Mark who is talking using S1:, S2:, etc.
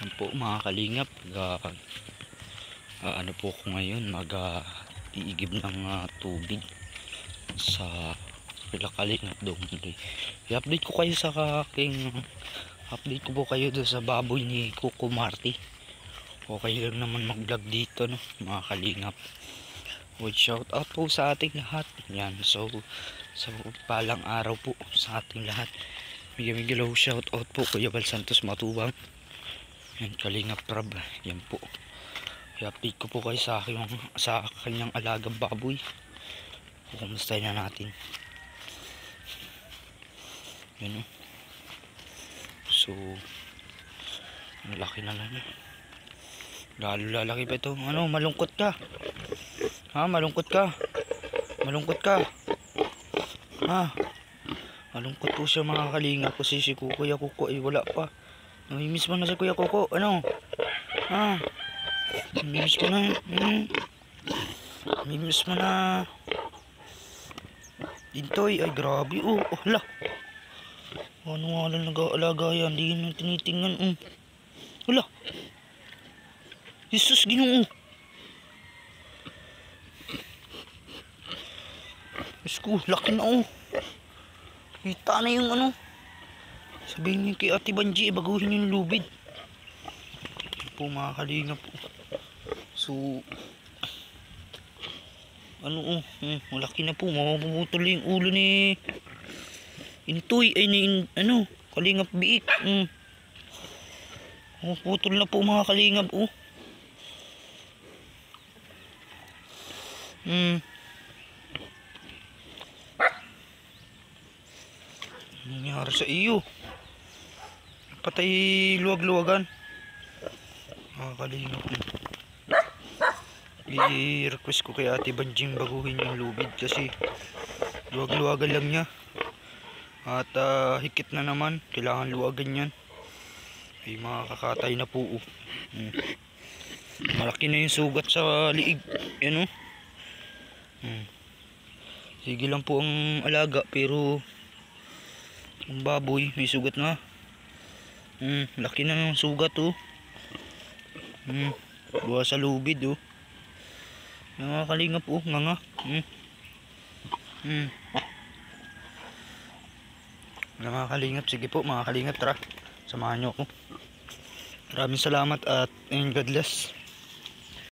S1: Yan po mga kalingap. Uh, uh, ano po ko ngayon mag uh, iigib ng uh, tubig sa pila kalingap doon. I-update ko kayo sa aking update ko po kayo doon sa baboy ni Coco Marty. Okay lang naman mag-vlog dito no mga kalingap. Would shout out po sa ating lahat. Yan. So, sa palang araw po sa ating lahat. Migamigilaw shout out po Kuya Bal Santos Matubang. Yan, Kalingap Prab. Yan po. I-update ko po kayo sa, aking, sa kanyang alagang baboy. Kumustahin na natin. Yan o. So, ang laki na lang. Lalo lalaki pa ito. Ano, malungkot ka. Ha, malungkot ka. Malungkot ka. Ha. Malungkot po siya mga kalinga kasi si Kuya Kuko ay wala pa. Namimiss mo na si Kuya Kuko. Ano? Ha. Namimiss mo na. Hmm. Namimiss mo na. Dintoy. Ay grabe. Oh, oh hala. Ano nga lang nag-aalaga yan. Hindi yun tinitingnan. Um. Hala. Jesus, ginoo. Diyos ko, laki na oh. Kita na yung ano. Sabihin niyo kay Ate Banji, eh, baguhin yung lubid. Po mga kalinga po. So, ano oh, hmm, malaki na po. Mamamutol yung ulo ni Intoy, ay ni, ano, kalingap biik. Hmm. Putol na po mga kalingap oh. Hmm. nangyari sa iyo patay luwag-luwagan. Makakalingap i-request ko kay ate Banjing baguhin yung lubid kasi luwag-luwagan lang niya. At uh, hikit na naman. Kailangan luwagan yan. Ay makakatay na po oh. hmm. malaki na yung sugat sa liig. Yan oh. Hmm. sige lang po ang alaga pero ang baboy may sugat na hmm, laki na ng sugat oh. Hmm, buha sa lubid oh. Mga kalingap oh nga nga hmm. Hmm. mga kalingap sige po mga kalingap tara. Samahan nyo ako. Maraming salamat at and God bless